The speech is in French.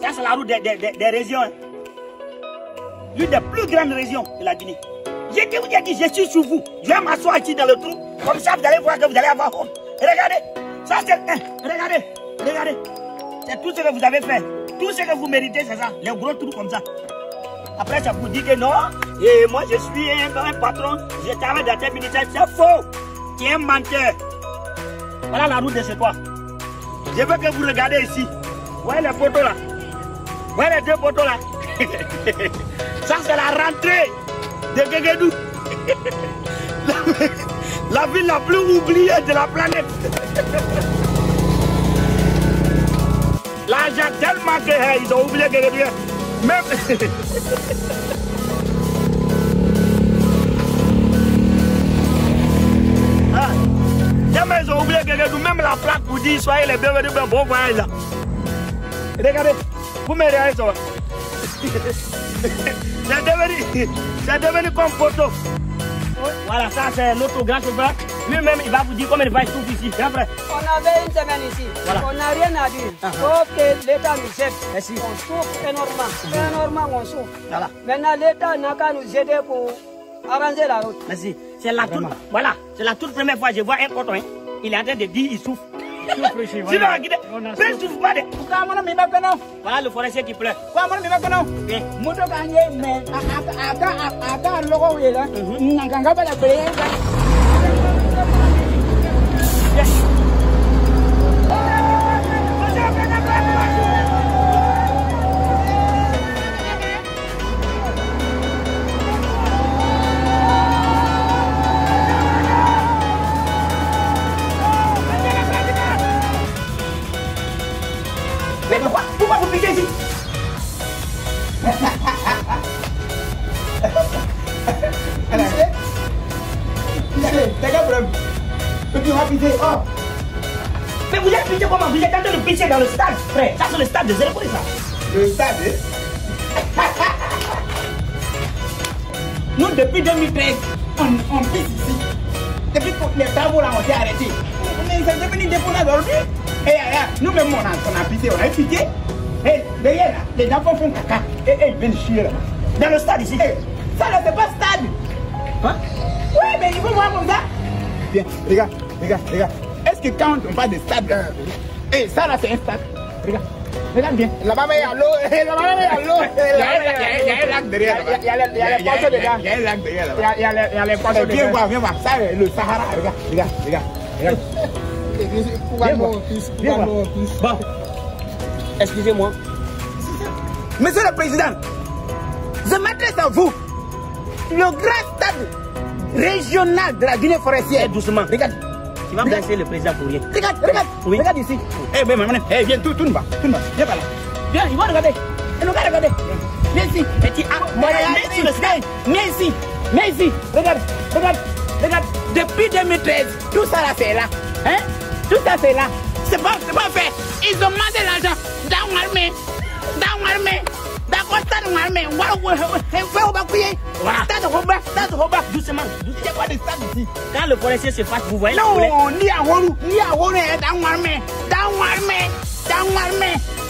Ça, c'est la route des, des, des, régions. hein. L'une des plus grandes régions de la Guinée. Je dis, vous dit, je suis sur vous. Je vais m'asseoir ici dans le trou. Comme ça, vous allez voir que vous allez avoir honte. Regardez. Ça, c'est. regardez. Regardez. C'est tout ce que vous avez fait. Tout ce que vous méritez, c'est ça. Les gros trous comme ça. Après, ça vous dit que non. Et moi, je suis un, un patron. Je travaille dans tel ministère. C'est faux. Tu es un menteur. Voilà la route de chez toi. Je veux que vous regardez ici. Voyez les photos là. Voyez les deux photos là. Ça, c'est la rentrée de Guéguédou. la, ville la plus oubliée de la planète. L'argent tellement que hey, ils ont oublié Guéguédou. hein. Même. Ah. Ils ont oublié Guéguédou. Même la plaque vous dit soyez les bienvenus, bon voyage là. Regardez, vous me regardez ça. c'est devenu, c'est devenu comme photo. Voilà, ça c'est notre grand chauffeur. Lui-même, il va vous dire combien il va souffrir ici. Grand frère. On avait une semaine ici. Voilà. On n'a rien à dire. Ah. Sauf que l'État nous aide. Merci. On souffre énormément. Énormément, on souffre. Voilà. Maintenant, l'État n'a qu'à nous aider pour arranger la route. Merci. C'est la toute, voilà, c'est la toute première fois que je vois un coton. hein. Il est en train de dire il souffre. Sinon, prince tu vois de. Pourquoi mon ami m'a connu? Voilà le forestier qui pleure. Pourquoi mon ami m'a connu? Moto gagné mais à à à à à à à à à à à à à à à à Tu vas pisser. Oh. Mais vous êtes piqué comment Vous êtes en train de pisser dans le stade, frère. Ça, c'est le stade de zéro pour ça. Le stade. Nous, depuis 2013, on, on pisse ici. Depuis que les travaux là ont été arrêtés. Mais c'est devenu déplorable aujourd'hui. Et nous-mêmes, on a, on a pissé, on a piqué. Et derrière là, les enfants font caca. Et et ils viennent chier là. Dans le stade ici. Eh, ça là, c'est pas stade. Hein? Oui, mais il faut voir comme ça. Regarde, regarde, regarde. Est-ce que quand on parle de stade, euh, eh, ça là c'est un stade. Regarde, regarde bien. Là-bas, il y a l'eau. eh, Là-bas, il y a l'eau. Il y a- un lac derrière. Il y a- les- poissons dedans. Il y a derrière. Il y a les- poissons. Viens voir, viens voir. Ça, le Sahara. Regarde, regarde. Bon. Excusez-moi. Monsieur le Président, je m'adresse à vous. Le grand stade régional de la Guinée forestière. Doucement. Regarde. Tu vas blesser le président pour rien. Regarde, regarde, Oui. regarde ici. Eh, viens, maman, eh, viens, tourne, tourne, tourne. Viens par là. Viens, il va regarder. Il va regarder. Viens ici. Petit A. Moi, viens ici, viens, viens ici. Viens ici. Regarde, regarde, regarde. Depuis 2013, tout ça là, c'est là. Hein? Tout ça, c'est là. C'est pas, c'est pas fait. Ils ont demandé l'argent dans l'armée. De Robert. Doucement. De ici. Quand le forestier se fâche, vous voyez. Non, ni à Wolu, ni à Wolu, dans l'armée. Dans l'armée. Dans l'armée.